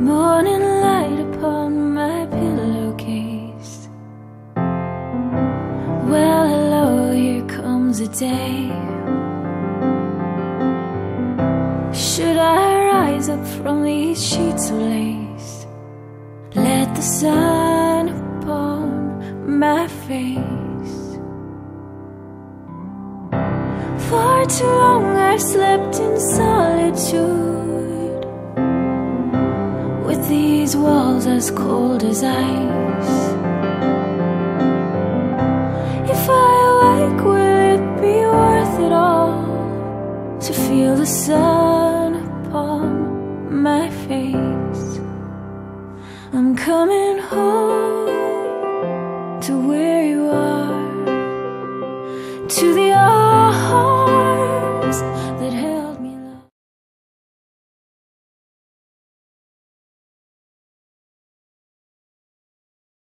Morning light upon my pillowcase. Well, hello, here comes a day. Should I rise up from these sheets of lace? Let the sun upon my face. For too long I've slept in solitude with these walls as cold as ice. If I awake, will it be worth it all To feel the sun upon my face? I'm coming home to where you are To the